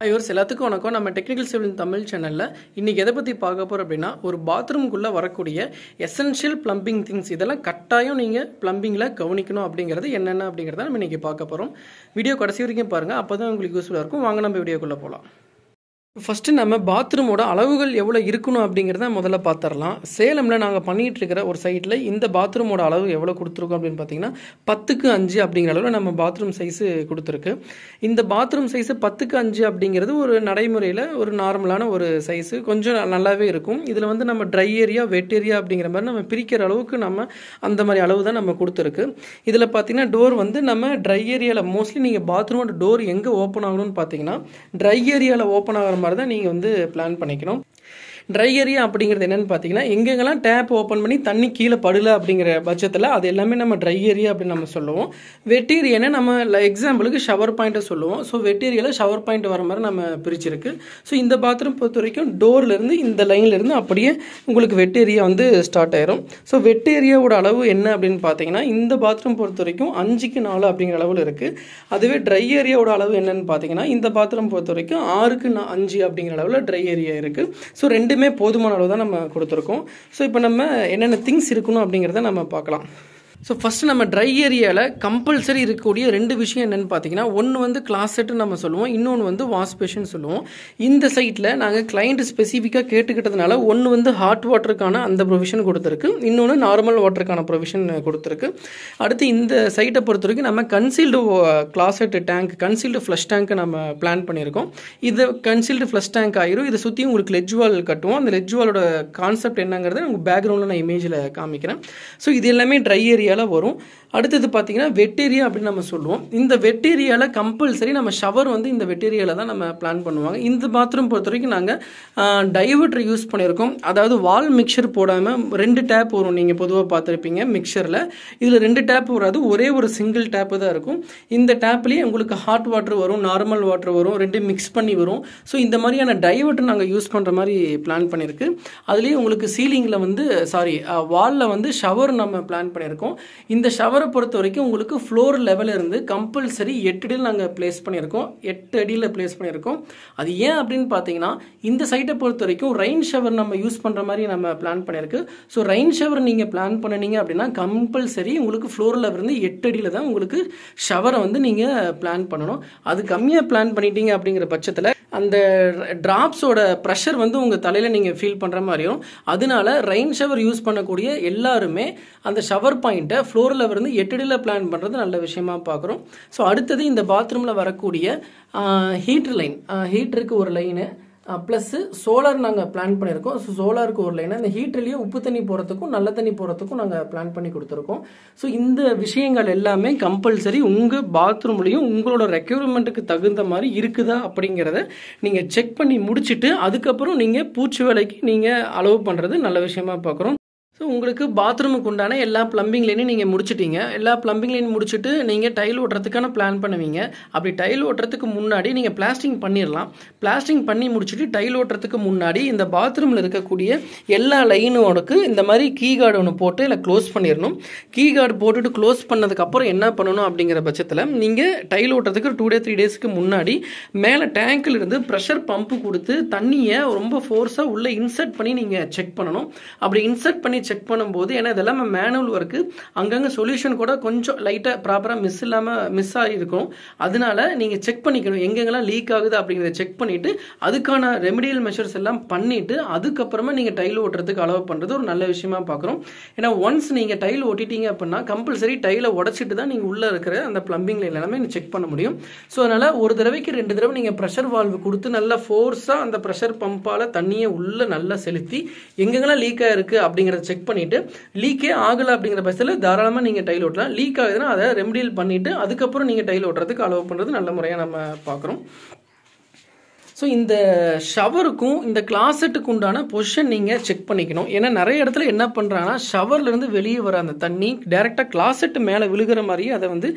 ஐவர்ஸ் எல்லாத்துக்கும் வணக்கம். நம்ம டெக்னிக்கல் சிவில் தமிழ் சேனலில் இன்றைக்கி எதை பற்றி பார்க்க போகிறோம் அப்படின்னா ஒரு பாத்ரூம்குள்ளே வரக்கூடிய எசென்ஷியல் ப்ளம்பிங் திங்ஸ் இதெல்லாம் கட்டாயம் நீங்கள் ப்ளம்பிங்கில் கவனிக்கணும் அப்படிங்கிறது என்னென்ன அப்படிங்கிறத நம்ம இன்றைக்கி பார்க்க போகிறோம் வீடியோ கடைசி வரைக்கும் பாருங்கள் அப்போ தான் உங்களுக்கு யூஸ்ஃபுல்லாக இருக்கும். வாங்க நம்ம வீடியோக்குள்ளே போகலாம் ஃபஸ்ட்டு நம்ம பாத்ரூமோட அளவுகள் எவ்வளோ இருக்கணும் அப்படிங்கிறத முதல்ல பார்த்துடலாம் சேலமில் நாங்கள் பண்ணிகிட்டு இருக்கிற ஒரு சைட்டில் இந்த பாத்ரூமோட அளவு எவ்வளோ கொடுத்துருக்கோம் அப்படின்னு பார்த்தீங்கன்னா பத்துக்கு அஞ்சு அப்படிங்கிற அளவில் நம்ம பாத்ரூம் சைஸு கொடுத்துருக்கு. இந்த பாத்ரூம் சைஸு பத்துக்கு அஞ்சு அப்படிங்கிறது ஒரு நடைமுறையில் ஒரு நார்மலான ஒரு சைஸு கொஞ்சம் நல்லாவே இருக்கும். இதில் வந்து நம்ம ட்ரை ஏரியா வெட் ஏரியா அப்படிங்கிற மாதிரி நம்ம பிரிக்கிற அளவுக்கு நம்ம அந்த மாதிரி அளவு தான் நம்ம கொடுத்துருக்கு. இதில் பார்த்தீங்கன்னா டோர் வந்து நம்ம ட்ரை ஏரியாவில் மோஸ்ட்லி நீங்கள் பாத்ரூமோட டோர் எங்கே ஓப்பன் ஆகணும்னு பார்த்தீங்கன்னா ட்ரை ஏரியாவில் ஓப்பன் ஆகிற மாதிரி தான் நீங்கள் வந்து பிளான் பண்ணிக்கணும். ட்ரை ஏரியா அப்படிங்கிறது என்னென்னு பார்த்தீங்கன்னா எங்கெங்கெல்லாம் டேப் ஓப்பன் பண்ணி தண்ணி கீழே படல அப்படிங்கிற பட்சத்தில் அது எல்லாமே நம்ம ட்ரை ஏரியா அப்படின்னு நம்ம சொல்லுவோம். வெட்டீரியனை நம்ம எக்ஸாம்பிளுக்கு ஷவர் பாயிண்ட்டை சொல்லுவோம். ஸோ வெட் ஷவர் பாயிண்ட் வர மாதிரி நம்ம பிரிச்சிருக்கு. ஸோ இந்த பாத்ரூம் பொறுத்த வரைக்கும் டோர்லேருந்து இந்த லைன்லேருந்து அப்படியே உங்களுக்கு வெட் ஏரியா வந்து ஸ்டார்ட் ஆயிரும். ஸோ வெட் ஏரியாவோட அளவு என்ன அப்படின்னு பார்த்தீங்கன்னா இந்த பாத்ரூம் பொறுத்த வரைக்கும் அஞ்சுக்கு நாலு அப்படிங்கிற அளவில் இருக்குது அதுவே ட்ரை ஏரியாவோட அளவு என்னன்னு பார்த்தீங்கன்னா இந்த பாத்ரூம் பொறுத்த வரைக்கும் ஆறுக்கு நா- அஞ்சு அப்படிங்கிற அளவில் ட்ரை ஏரியா இருக்குது ஸோ ரெண்டு ரெண்டுமே போதுமான அளவு தான் நம்ம கொடுத்துருக்கோம். ஸோ இப்போ நம்ம என்னென்ன திங்ஸ் இருக்கணும் அப்படிங்கிறத நம்ம பார்க்கலாம். ஸோ ஃபஸ்ட்டு நம்ம ட்ரை ஏரியாவில் கம்பல்சரி இருக்கக்கூடிய ரெண்டு விஷயம் என்னென்னு பார்த்தீங்கன்னா ஒன்று வந்து கிளாசெட்டு நம்ம சொல்லுவோம் இன்னொன்று வந்து வாஷ் பேஷன் சொல்லுவோம். இந்த சைட்டில் நாங்கள் கிளைண்ட் ஸ்பெசிஃபிக்காக கேட்டுக்கிட்டதுனால ஒன்று வந்து ஹாட் வாட்டருக்கான அந்த ப்ரொவிஷன் கொடுத்துருக்கு இன்னொன்று நார்மல் வாட்டருக்கான ப்ரொவிஷன் கொடுத்துருக்கு. அடுத்து இந்த சைட்டை பொறுத்த வரைக்கும் நம்ம concealed closet tank concealed flush டேங்க்கு நம்ம பிளான் பண்ணியிருக்கோம். இது கன்சீல்டு ஃப்ளஷ் டேங்க் ஆயிரும். இதை சுற்றி உங்களுக்கு லெஜ் வால் கட்டுவோம். அந்த லெஜ் வாலோட கான்செப்ட் என்னங்கிறத உங்கள் பேக்ரவுண்டில் நான் இமேஜில் காமிக்கிறேன். ஸோ இது எல்லாமே ட்ரை ஏரியா இலை வரும். அடுத்தது பார்த்தீங்கன்னா வெட்டீரியா அப்படின்னு நம்ம சொல்லுவோம். இந்த வெட்டீரியாவில் கம்பல்சரி நம்ம ஷவர் வந்து இந்த வெட்டீரியாவில் தான் நம்ம பிளான் பண்ணுவாங்க. இந்த பாத்ரூம் பொறுத்த வரைக்கும் நாங்கள் டைவர்டர் யூஸ் பண்ணியிருக்கோம். அதாவது வால் மிக்சர் போடாமல் ரெண்டு டேப் வரும். நீங்கள் பொதுவாக பார்த்துருப்பீங்க மிக்சரில் இதில் ரெண்டு டேப் வராது. ஒரே ஒரு சிங்கிள் டேப்பு தான் இருக்கும். இந்த டேப்லேயே உங்களுக்கு ஹாட் வாட்டர் வரும் நார்மல் வாட்டர் வரும் ரெண்டு மிக்ஸ் பண்ணி வரும். ஸோ இந்த மாதிரியான டைவர்ட்ரு நாங்கள் யூஸ் பண்ணுற மாதிரி பிளான் பண்ணியிருக்கு. அதுலேயே உங்களுக்கு சீலிங்கில் வந்து சாரி வாலில் வந்து ஷவர் நம்ம பிளான் பண்ணியிருக்கோம். இந்த ஷவரை பொறுத்த வரைக்கும் உங்களுக்கு ஃப்ளோர் லெவலில் இருந்து கம்பல்சரி எட்டு அடியில் நாங்கள் ப்ளேஸ் பண்ணியிருக்கோம். எட்டு அடியில் ப்ளேஸ் பண்ணியிருக்கோம். அது ஏன் அப்படின்னு பார்த்தீங்கன்னா இந்த சைட்டை பொறுத்த வரைக்கும் ரெயின் ஷவர் நம்ம யூஸ் பண்ணுற மாதிரி நம்ம பிளான் பண்ணியிருக்கு. ஸோ ரெயின் ஷவர் நீங்கள் பிளான் பண்ணினீங்க அப்படின்னா கம்பல்சரி உங்களுக்கு ஃப்ளோர் லெவல் இருந்து எட்டு அடியில் தான் உங்களுக்கு ஷவரை வந்து நீங்கள் பிளான் பண்ணணும். அது கம்மியாக பிளான் பண்ணிட்டீங்க அப்படிங்கிற பட்சத்தில் அந்த ட்ராப்ஸோட ப்ரெஷர் வந்து உங்கள் தலையில் நீங்கள் ஃபீல் பண்ணுற மாதிரியும் அதனால ரெயின் ஷவர் யூஸ் பண்ணக்கூடிய எல்லாருமே அந்த ஷவர் பாயிண்ட் பாயிண்ட்டை ஃப்ளோரில் இருந்து எட்டடியில் பிளான் பண்ணுறது நல்ல விஷயமா பார்க்குறோம். ஸோ அடுத்தது இந்த பாத்ரூமில் வரக்கூடிய ஹீட்டர் லைன் ஹீட்டருக்கு ஒரு லைனு ப்ளஸ்ஸு சோலார் நாங்கள் பிளான் பண்ணியிருக்கோம். ஸோ சோலாருக்கு ஒரு லைனாக அந்த ஹீட்டர்லேயே உப்பு தண்ணி போகிறதுக்கும் நல்ல தண்ணி போகிறதுக்கும் நாங்கள் பிளான் பண்ணி கொடுத்துருக்கோம். ஸோ இந்த விஷயங்கள் எல்லாமே கம்பல்சரி உங்கள் பாத்ரூம்லேயும் உங்களோட ரெக்யூர்மெண்ட்டுக்கு தகுந்த மாதிரி இருக்குதா அப்படிங்கிறத நீங்கள் செக் பண்ணி முடிச்சுட்டு அதுக்கப்புறம் நீங்கள் பூச்சி வேலைக்கு நீங்கள் அலோவ் பண்ணுறது நல்ல விஷயமா பார்க்குறோம். ஸோ உங்களுக்கு பாத்ரூமுக்கு உண்டான எல்லா பிளம்பிங் லைனையும் நீங்கள் முடிச்சிட்டீங்க. எல்லா பிளம்பிங் லைன் முடிச்சுட்டு நீங்கள் டைல் ஓட்டுறதுக்கான பிளான் பண்ணுவீங்க. அப்படி டைல் ஓட்டுறதுக்கு முன்னாடி நீங்கள் பிளாஸ்டிங் பண்ணிடலாம் பிளாஸ்டிங் பண்ணி முடிச்சுட்டு டைல் ஓட்டுறதுக்கு முன்னாடி இந்த பாத்ரூமில் இருக்கக்கூடிய எல்லா லைனோடக்கு இந்த மாதிரி கீ கார்டு ஒன்று போட்டு இல்லை க்ளோஸ் பண்ணிடணும் கீ கார்டு போட்டுட்டு க்ளோஸ் பண்ணதுக்கப்புறம் என்ன பண்ணணும் அப்படிங்கிற பட்சத்தில் நீங்கள் டைல் ஓட்டுறதுக்கு டூ டே த்ரீ டேஸ்க்கு முன்னாடி மேலே டேங்கில் இருந்து ப்ரெஷர் பம்பு கொடுத்து தண்ணியை ரொம்ப ஃபோர்ஸாக உள்ளே இன்சர்ட் பண்ணி நீங்கள் செக் பண்ணணும். அப்படி இன்சர்ட் பண்ணி செக் பண்ணும்போது ஏன்னா இதெல்லாம் மேனுவல் ஒர்க்கு அங்கங்கே சொல்யூஷன் கூட கொஞ்சம் லைட்டாக ப்ராப்பராக மிஸ் இல்லாமல் மிஸ் ஆகிருக்கும் அதனால நீங்கள் செக் பண்ணிக்கணும். எங்கெங்கெல்லாம் லீக் ஆகுது அப்படிங்கிறத செக் பண்ணிவிட்டு அதுக்கான ரெமிடியல் மெஷர்ஸ் எல்லாம் பண்ணிவிட்டு அதுக்கப்புறமா நீங்கள் டைல் ஓட்டுறதுக்கு அலோவ் பண்ணுறது ஒரு நல்ல விஷயமா பார்க்குறோம் ஏன்னா ஒன்ஸ் நீங்கள் டைல் ஓட்டிட்டீங்க அப்படின்னா கம்பல்சரி டைலை உடச்சிட்டு தான் நீங்கள் உள்ளே இருக்கிற அந்த ப்ளம்பிங் லைன் எல்லாமே செக் பண்ண முடியும். ஸோ அதனால் ஒரு தடவைக்கு ரெண்டு தடவை நீங்கள் ப்ரெஷர் வால்வு கொடுத்து நல்லா ஃபோர்ஸாக அந்த ப்ரெஷர் பம்பால் தண்ணியை உள்ளே நல்லா செலுத்தி எங்கெங்கெல்லாம் லீக் ஆகிருக்கு அப்படிங்கிறத செக் பண்ணிவிட்டு லீக்கே ஆகலை அப்படிங்கிற பட்சத்தில் தாராளமாக நீங்கள் டைல் ஓட்டலாம். லீக் ஆகுதுன்னா அதை ரெமடியல் பண்ணிவிட்டு அதுக்கப்புறம் நீங்கள் டைல் ஓட்டுறதுக்கு அலோவ் பண்ணுறது நல்ல முறையாக நம்ம பார்க்குறோம். ஸோ இந்த ஷவருக்கும் இந்த கிளாசெட்டுக்கு உண்டான பொசிஷன் நீங்கள் செக் பண்ணிக்கணும். ஏன்னா நிறைய இடத்துல என்ன பண்ணுறாங்கன்னா ஷவர்லேருந்து வெளியே வர அந்த தண்ணி டேரெக்டாக கிளாசெட்டு மேலே விழுகிற மாதிரியே அதை வந்து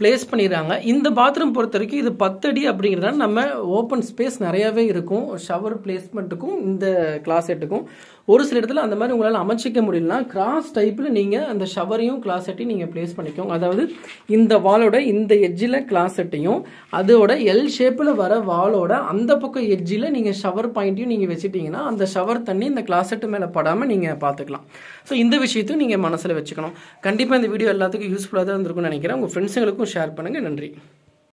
பிளேஸ் பண்ணிடுறாங்க. இந்த பாத்ரூம் பொறுத்த வரைக்கும் இது பத்து அடி அப்படிங்கிறதால நம்ம ஓப்பன் ஸ்பேஸ் நிறையவே இருக்கும். ஷவர் பிளேஸ்மெண்ட்டுக்கும் இந்த கிளாசெட்டுக்கும் ஒரு சில இடத்துல அந்த மாதிரி உங்களால் அமைச்சிக்க முடியலனா கிராஸ் டைப்பில் நீங்கள் அந்த ஷவரையும் கிளாசெட்டையும் நீங்கள் பிளேஸ் பண்ணிக்கோங்க. அதாவது இந்த வாலோட இந்த எட்ஜில் கிளாசெட்டையும் அதோட எல் ஷேப்பில் வர வாலோட அந்த பக்கம் எட்ஜில் நீங்கள் ஷவர் பாயிண்ட்டையும் நீங்கள் வச்சுட்டீங்கன்னா அந்த ஷவர் தண்ணி இந்த கிளாசெட்டு மேலே படாமல் நீங்கள் பார்த்துக்கலாம் ஸோ இந்த விஷயத்தையும் நீங்கள் மனசில் வச்சுக்கணும். கண்டிப்பாக இந்த வீடியோ எல்லாத்துக்கும் யூஸ்ஃபுல்லாக தான் இருந்திருக்கும்னு நினைக்கிறேன். உங்கள் ஃப்ரெண்ட்ஸுங்களுக்கும் ஷேர் பண்ணுங்கள் நன்றி.